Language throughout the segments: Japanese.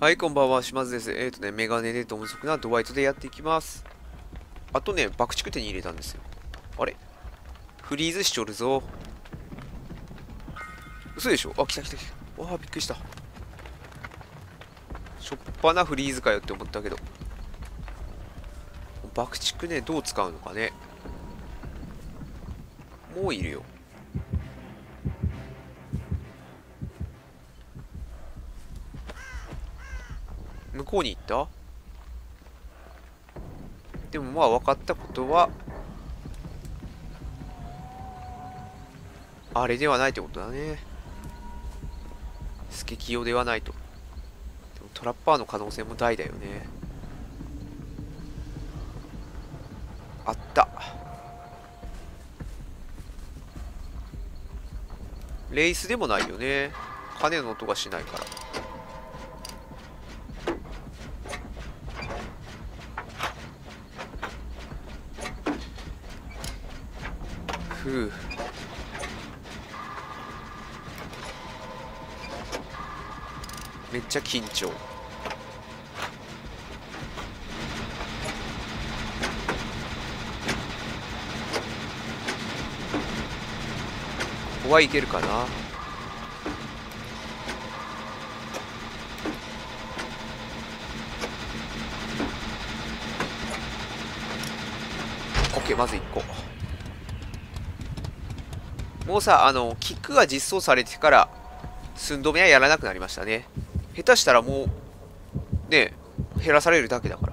はい、こんばんは、島津です。えっ、ー、とね、メガネでドム足なドワイトでやっていきます。あとね、爆竹手に入れたんですよ。あれ？フリーズしちょるぞ。嘘でしょ？あ、来た来た来た。わあ、びっくりした。しょっぱなフリーズかよって思ったけど。爆竹ね、どう使うのかね。もういるよ。向こうに行った？でもまあ分かったことはあれではないってことだね。スケキヨではないと。トラッパーの可能性も大だよね。あった。レースでもないよね。鐘の音がしないから。ふう。めっちゃ緊張。ここはいけるかな？オッケーまず1個。もうさ、あの、キックが実装されてから、寸止めはやらなくなりましたね。下手したらもう、ね減らされるだけだから。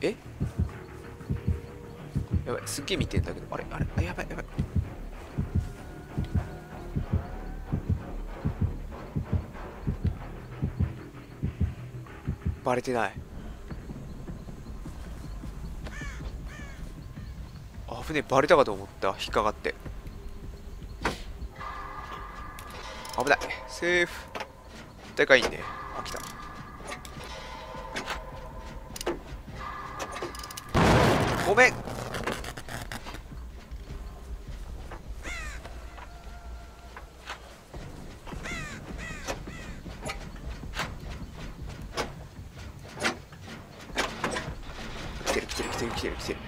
え？やばい、すっげえ見てんだけど、あれあれあ、やばいやばい。バレてない。あ船バレたかと思った。引っかかって。危ない。セーフ。でかいんであ来た。ごめん来てる来てる来てる来てる来てる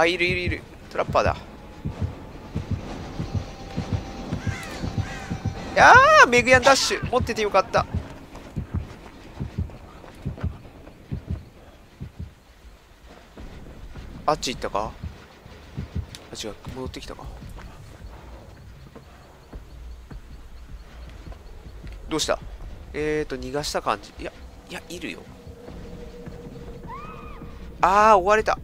あいるいるいる。トラッパーだ。いやーメグヤンダッシュ。持っててよかった。あっち行ったか？あ違う。戻ってきたか。どうした？えーと逃がした感じ。いやいやいるよ。ああ追われた。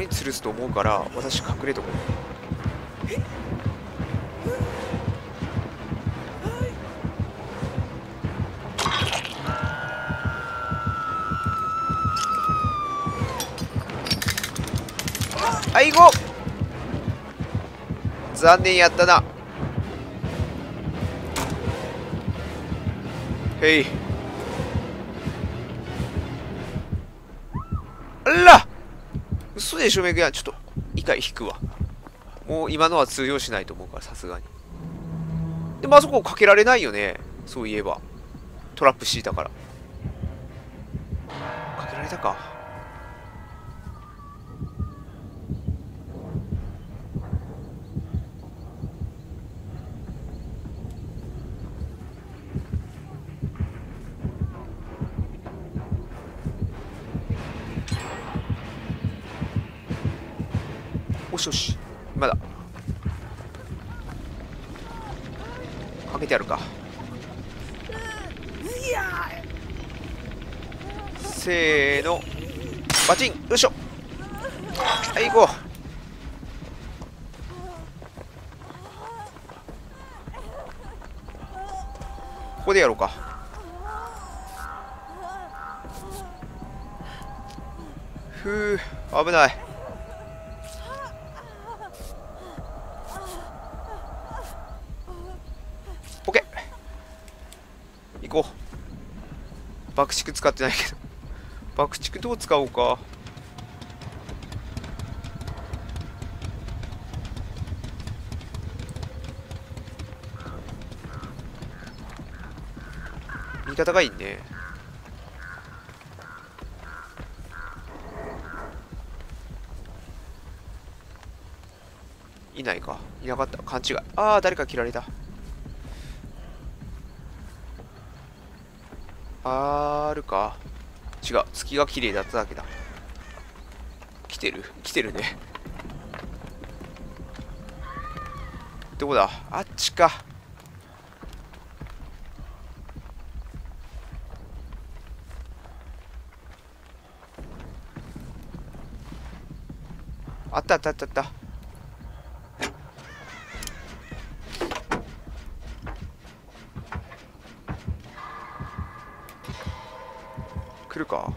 こに吊るすと思うから私隠れとこう。はい行こう残念やったな。へい。でしょメグヤンちょっと一回引くわ。もう今のは通用しないと思うからさすがに。でもあそこかけられないよね。そういえば。トラップ敷いたから。かけられたかおしよし。まだ。かけてやるか。せーの。バチン。よいしょ。はい行こう。ここでやろうか。ふう危ない。爆竹使ってないけど。爆竹どう使おうか。味方がいいね。いないか。いなかった。勘違い。ああ誰か切られた。あるか。違う。月が綺麗だっただけだ。来てる。来てるね。どこだ？あっちか。あったあったあったあった来るか。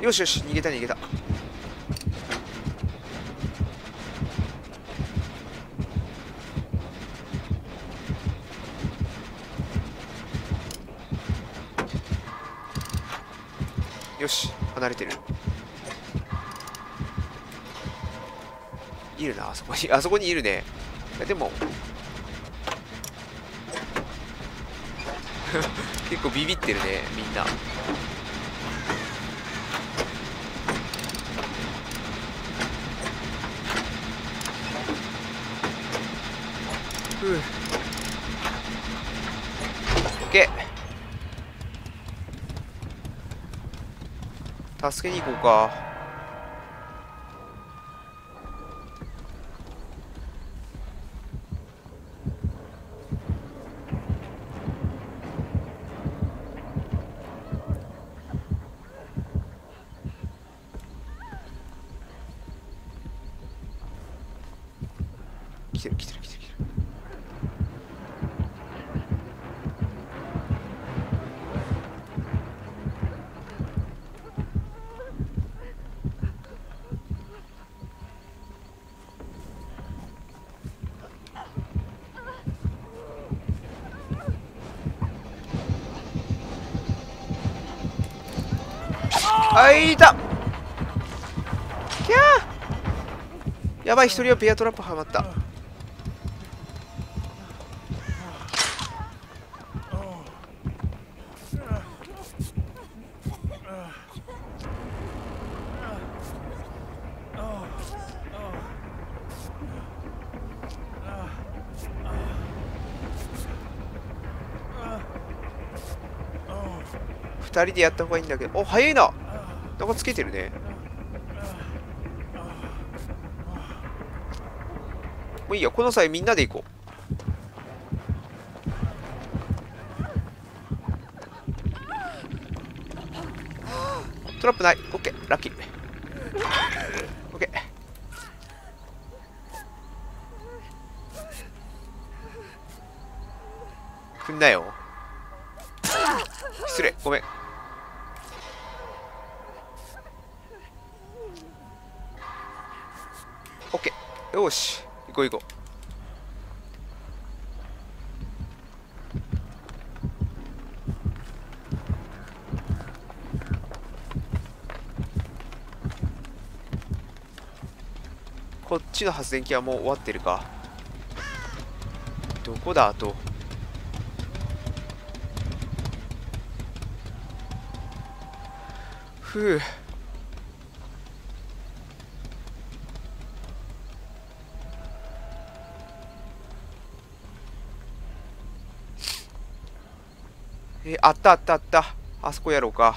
よしよし逃げた逃げた。よし離れてる。いるなあそこに。あそこにいるね。でも 結構ビビってるねみんな。ふう。OK 助けに行こうか。来てる来てる来てる来てるあいたきゃー。やばい一人はペアトラップはまった。二人でやった方がいいんだけど。お早いな。なんかつけてるね。もういいやこの際みんなで行こう。トラップない。オッケー。ラッキー。オッケー。踏んなよ。失礼。ごめん。オッケーよし。行こう行こう。こっちの発電機はもう終わってるか。どこだあと。ふう。えーあったあったあった。あそこやろうか。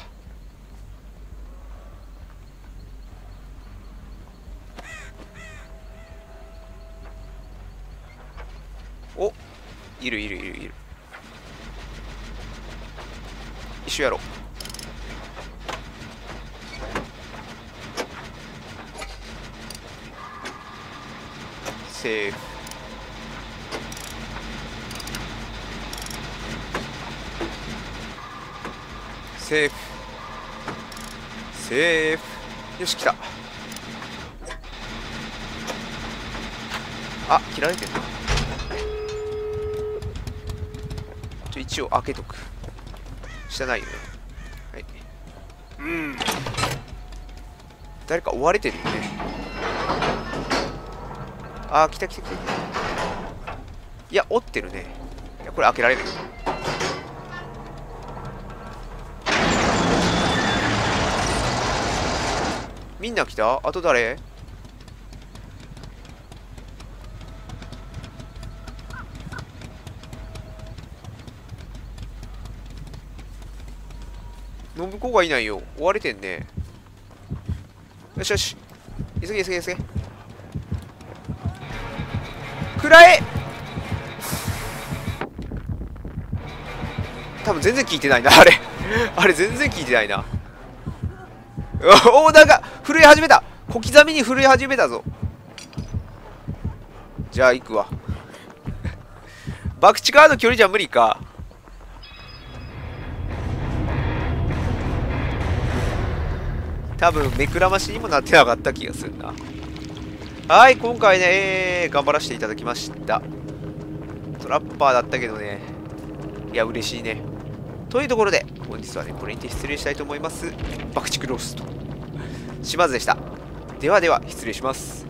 おいるいるいるいる。一緒やろう。セーフ。セーフ。セーフ。よし来た。あ切られてるちょ一応開けとく。下ないよね。はい。うん。誰か追われてるよね。あー来た来た来た。いや追ってるね。いやこれ開けられるよみんな来た？あと誰？信子がいないよ。追われてんね。よしよし。急げ急げ急げ。食らえ多分全然聞いてないなあれ。あれ全然聞いてないな。おおなんか震え始めた。小刻みに震え始めたぞ。じゃあ行くわ。爆竹カード距離じゃ無理か。多分目くらましにもなってなかった気がするな。はい今回ね、えー、頑張らせていただきました。トラッパーだったけどね。いや嬉しいね。というところで本日はねこれにて失礼したいと思います。爆竹ロースト。島津でした。ではでは失礼します。